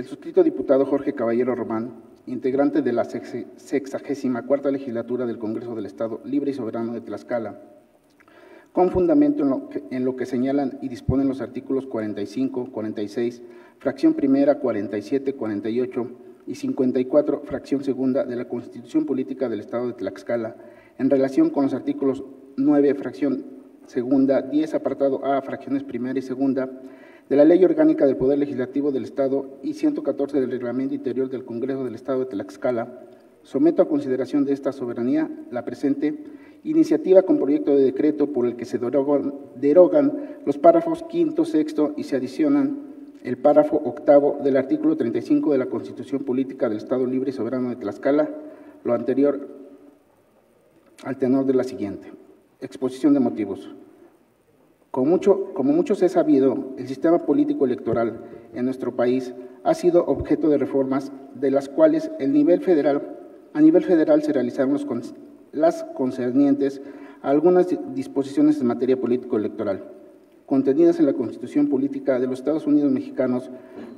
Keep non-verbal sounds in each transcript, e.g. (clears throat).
El suscrito diputado Jorge Caballero Román, integrante de la sexagésima cuarta legislatura del Congreso del Estado Libre y Soberano de Tlaxcala, con fundamento en lo que señalan y disponen los artículos 45, 46, fracción primera, 47, 48 y 54, fracción segunda de la Constitución Política del Estado de Tlaxcala, en relación con los artículos 9, fracción segunda, 10, apartado A, fracciones primera y segunda, de la Ley Orgánica del Poder Legislativo del Estado y 114 del Reglamento Interior del Congreso del Estado de Tlaxcala, someto a consideración de esta soberanía la presente iniciativa con proyecto de decreto por el que se derogan, derogan los párrafos quinto, sexto y se adicionan el párrafo octavo del artículo 35 de la Constitución Política del Estado Libre y Soberano de Tlaxcala, lo anterior al tenor de la siguiente. Exposición de motivos. Como, mucho, como muchos he sabido, el sistema político electoral en nuestro país ha sido objeto de reformas de las cuales el nivel federal, a nivel federal se realizaron las concernientes a algunas disposiciones en materia político-electoral, contenidas en la Constitución Política de los Estados Unidos Mexicanos,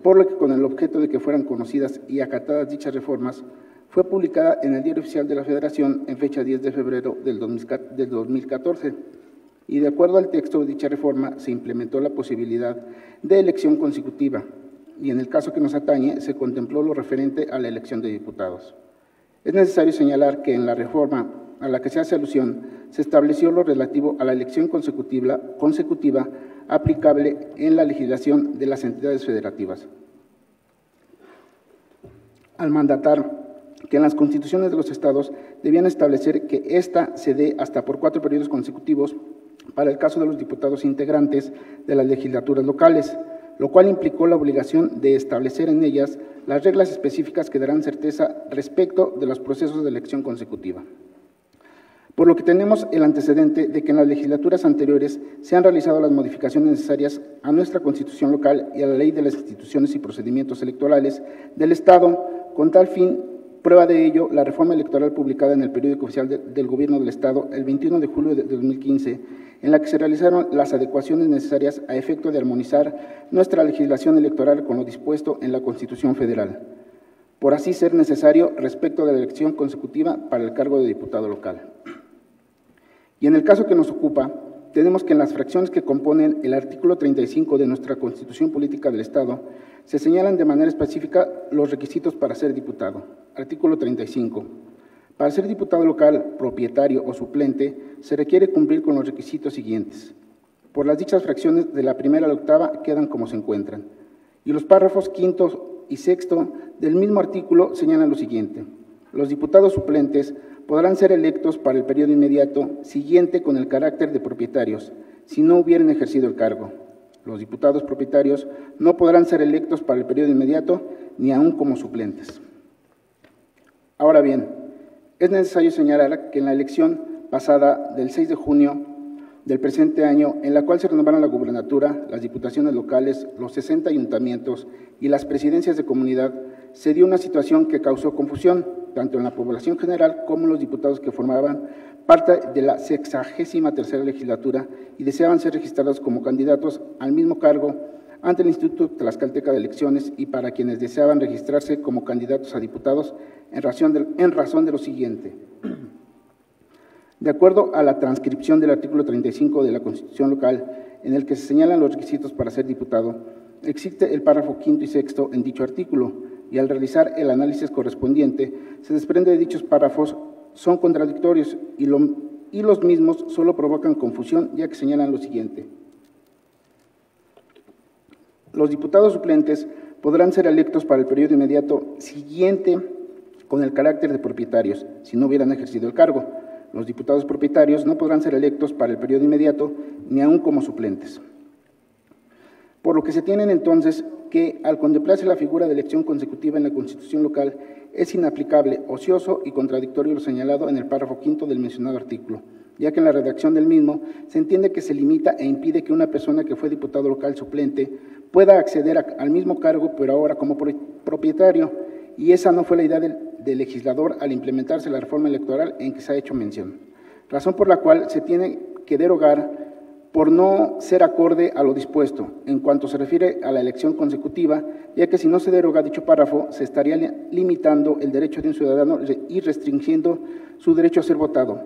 por lo que con el objeto de que fueran conocidas y acatadas dichas reformas, fue publicada en el Diario Oficial de la Federación en fecha 10 de febrero del 2014 y de acuerdo al texto de dicha reforma se implementó la posibilidad de elección consecutiva y en el caso que nos atañe se contempló lo referente a la elección de diputados. Es necesario señalar que en la reforma a la que se hace alusión se estableció lo relativo a la elección consecutiva, consecutiva aplicable en la legislación de las entidades federativas. Al mandatar que en las constituciones de los estados debían establecer que ésta se dé hasta por cuatro periodos consecutivos para el caso de los diputados integrantes de las legislaturas locales, lo cual implicó la obligación de establecer en ellas las reglas específicas que darán certeza respecto de los procesos de elección consecutiva. Por lo que tenemos el antecedente de que en las legislaturas anteriores se han realizado las modificaciones necesarias a nuestra Constitución local y a la Ley de las Instituciones y Procedimientos Electorales del Estado, con tal fin Prueba de ello, la reforma electoral publicada en el periódico oficial de, del Gobierno del Estado el 21 de julio de 2015, en la que se realizaron las adecuaciones necesarias a efecto de armonizar nuestra legislación electoral con lo dispuesto en la Constitución Federal, por así ser necesario respecto de la elección consecutiva para el cargo de diputado local. Y en el caso que nos ocupa, tenemos que en las fracciones que componen el artículo 35 de nuestra Constitución Política del Estado se señalan de manera específica los requisitos para ser diputado. Artículo 35. Para ser diputado local, propietario o suplente, se requiere cumplir con los requisitos siguientes. Por las dichas fracciones de la primera a la octava quedan como se encuentran. Y los párrafos quinto y sexto del mismo artículo señalan lo siguiente. Los diputados suplentes podrán ser electos para el periodo inmediato siguiente con el carácter de propietarios, si no hubieran ejercido el cargo. Los diputados propietarios no podrán ser electos para el periodo inmediato ni aún como suplentes. Ahora bien, es necesario señalar que en la elección pasada del 6 de junio del presente año, en la cual se renovaron la gubernatura, las diputaciones locales, los 60 ayuntamientos y las presidencias de comunidad, se dio una situación que causó confusión, tanto en la población general como en los diputados que formaban parte de la sexagésima tercera legislatura y deseaban ser registrados como candidatos al mismo cargo ante el Instituto Tlaxcalteca de Elecciones y para quienes deseaban registrarse como candidatos a diputados en razón de, en razón de lo siguiente. De acuerdo a la transcripción del artículo 35 de la Constitución local, en el que se señalan los requisitos para ser diputado, existe el párrafo quinto y sexto en dicho artículo, y al realizar el análisis correspondiente, se desprende de dichos párrafos son contradictorios y, y los mismos solo provocan confusión, ya que señalan lo siguiente. Los diputados suplentes podrán ser electos para el periodo inmediato siguiente con el carácter de propietarios, si no hubieran ejercido el cargo los diputados propietarios no podrán ser electos para el periodo inmediato ni aún como suplentes. Por lo que se tienen entonces que, al contemplarse la figura de elección consecutiva en la Constitución local, es inaplicable, ocioso y contradictorio lo señalado en el párrafo quinto del mencionado artículo, ya que en la redacción del mismo se entiende que se limita e impide que una persona que fue diputado local suplente pueda acceder al mismo cargo, pero ahora como propietario, y esa no fue la idea del, del legislador al implementarse la reforma electoral en que se ha hecho mención, razón por la cual se tiene que derogar por no ser acorde a lo dispuesto en cuanto se refiere a la elección consecutiva, ya que si no se deroga dicho párrafo, se estaría limitando el derecho de un ciudadano y restringiendo su derecho a ser votado,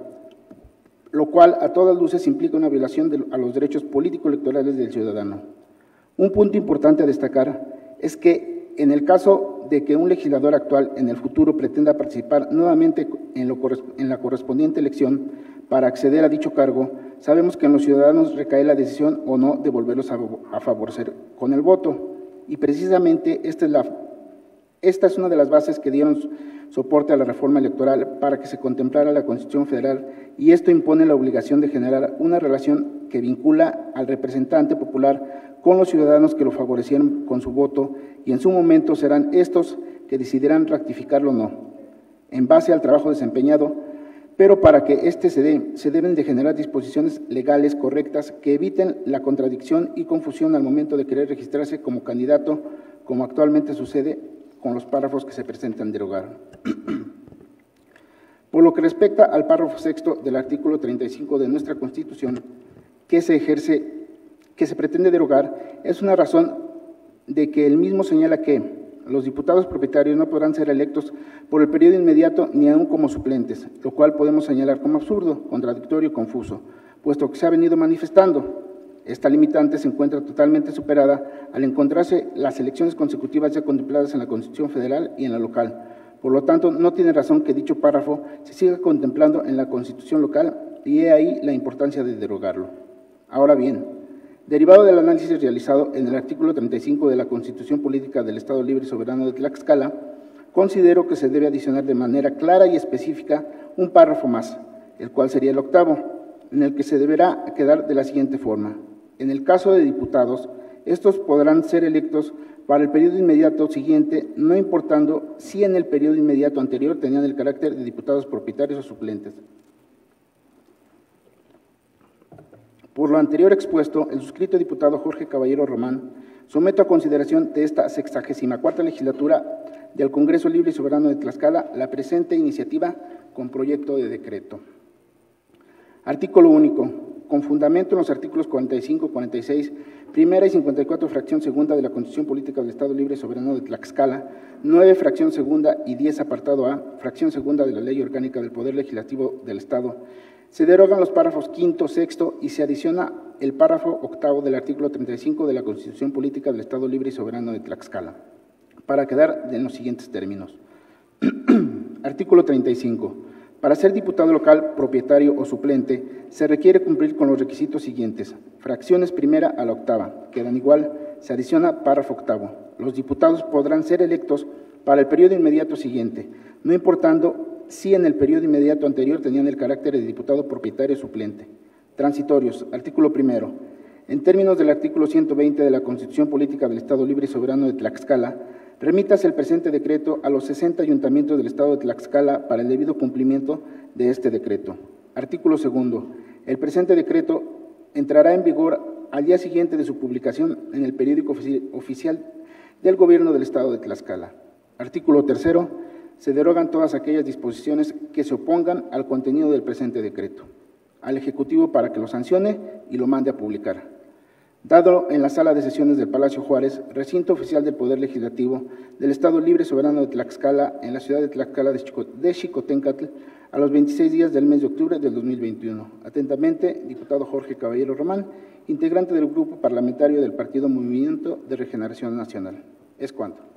lo cual a todas luces implica una violación a los derechos político-electorales del ciudadano. Un punto importante a destacar es que en el caso de que un legislador actual en el futuro pretenda participar nuevamente en, la correspondiente elección para acceder a dicho cargo, sabemos que en los ciudadanos recae la decisión o no de volverlos a, favorecer con el voto. Y precisamente esta es una de las bases que dieron soporte a la reforma electoral para que se contemplara la Constitución Federal y esto impone la obligación de generar una relación que vincula al representante popular con los ciudadanos que lo favorecieron con su voto y en su momento serán estos que decidirán ratificarlo o no. En base al trabajo desempeñado, pero para que éste se dé, se deben de generar disposiciones legales correctas que eviten la contradicción y confusión al momento de querer registrarse como candidato, como actualmente sucede con los párrafos que se presentan derogar. (clears throat) Por lo que respecta al párrafo sexto del artículo 35 de nuestra Constitución, que se ejerce, que se pretende derogar, es una razón de que el mismo señala que los diputados propietarios no podrán ser electos por el periodo inmediato ni aún como suplentes, lo cual podemos señalar como absurdo, contradictorio y confuso, puesto que se ha venido manifestando. Esta limitante se encuentra totalmente superada al encontrarse las elecciones consecutivas ya contempladas en la Constitución Federal y en la local. Por lo tanto, no tiene razón que dicho párrafo se siga contemplando en la Constitución local y he ahí la importancia de derogarlo. Ahora bien, Derivado del análisis realizado en el artículo 35 de la Constitución Política del Estado Libre y Soberano de Tlaxcala, considero que se debe adicionar de manera clara y específica un párrafo más, el cual sería el octavo, en el que se deberá quedar de la siguiente forma. En el caso de diputados, estos podrán ser electos para el periodo inmediato siguiente, no importando si en el periodo inmediato anterior tenían el carácter de diputados propietarios o suplentes. Por lo anterior expuesto, el suscrito diputado Jorge Caballero Román someto a consideración de esta sexagésima cuarta legislatura del Congreso Libre y Soberano de Tlaxcala la presente iniciativa con proyecto de decreto. Artículo único. Con fundamento en los artículos 45, 46, primera y 54, fracción segunda de la Constitución Política del Estado Libre y Soberano de Tlaxcala, 9, fracción segunda y 10, apartado A, fracción segunda de la Ley Orgánica del Poder Legislativo del Estado, se derogan los párrafos quinto, sexto y se adiciona el párrafo octavo del artículo 35 de la Constitución Política del Estado Libre y Soberano de Tlaxcala, para quedar en los siguientes términos. (clears throat) artículo 35. Para ser diputado local, propietario o suplente, se requiere cumplir con los requisitos siguientes. Fracciones primera a la octava. Quedan igual. Se adiciona párrafo octavo. Los diputados podrán ser electos para el periodo inmediato siguiente, no importando si en el periodo inmediato anterior tenían el carácter de diputado propietario suplente. Transitorios. Artículo primero. En términos del artículo 120 de la Constitución Política del Estado Libre y Soberano de Tlaxcala, remítase el presente decreto a los 60 ayuntamientos del Estado de Tlaxcala para el debido cumplimiento de este decreto. Artículo segundo. El presente decreto entrará en vigor al día siguiente de su publicación en el periódico oficial del Gobierno del Estado de Tlaxcala. Artículo tercero se derogan todas aquellas disposiciones que se opongan al contenido del presente decreto, al Ejecutivo para que lo sancione y lo mande a publicar. Dado en la sala de sesiones del Palacio Juárez, recinto oficial del Poder Legislativo del Estado Libre Soberano de Tlaxcala, en la ciudad de Tlaxcala de Xicoténcatl, a los 26 días del mes de octubre del 2021. Atentamente, diputado Jorge Caballero Román, integrante del Grupo Parlamentario del Partido Movimiento de Regeneración Nacional. Es cuanto.